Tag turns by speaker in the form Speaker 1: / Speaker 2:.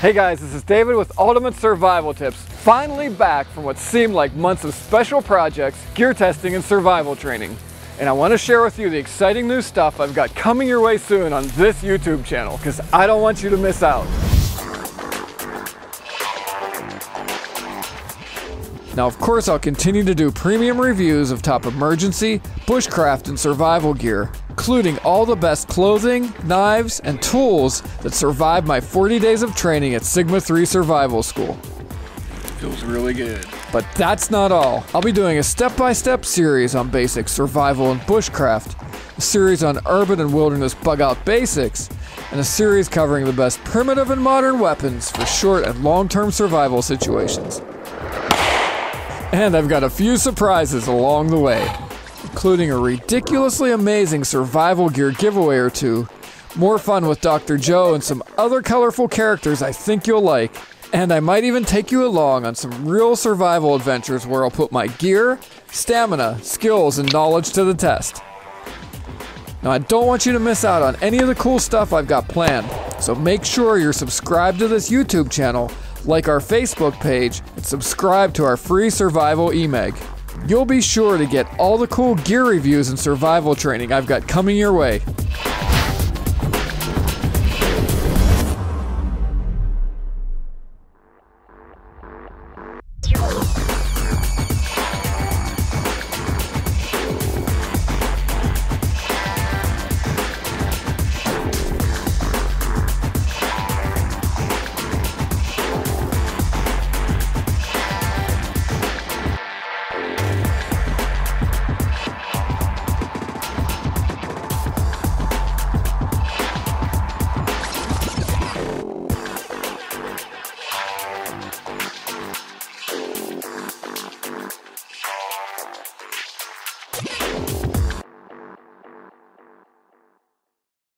Speaker 1: Hey guys, this is David with Ultimate Survival Tips. Finally back from what seemed like months of special projects, gear testing, and survival training. And I want to share with you the exciting new stuff I've got coming your way soon on this YouTube channel, because I don't want you to miss out. Now, of course, I'll continue to do premium reviews of top emergency, bushcraft, and survival gear, including all the best clothing, knives, and tools that survived my 40 days of training at Sigma 3 Survival School.
Speaker 2: Feels really good.
Speaker 1: But that's not all. I'll be doing a step by step series on basic survival and bushcraft, a series on urban and wilderness bug out basics, and a series covering the best primitive and modern weapons for short and long term survival situations. And I've got a few surprises along the way, including a ridiculously amazing survival gear giveaway or two, more fun with Dr. Joe, and some other colorful characters I think you'll like. And I might even take you along on some real survival adventures where I'll put my gear, stamina, skills, and knowledge to the test. Now, I don't want you to miss out on any of the cool stuff I've got planned, so make sure you're subscribed to this YouTube channel like our Facebook page, and subscribe to our free survival emag. You'll be sure to get all the cool gear reviews and survival training I've got coming your way.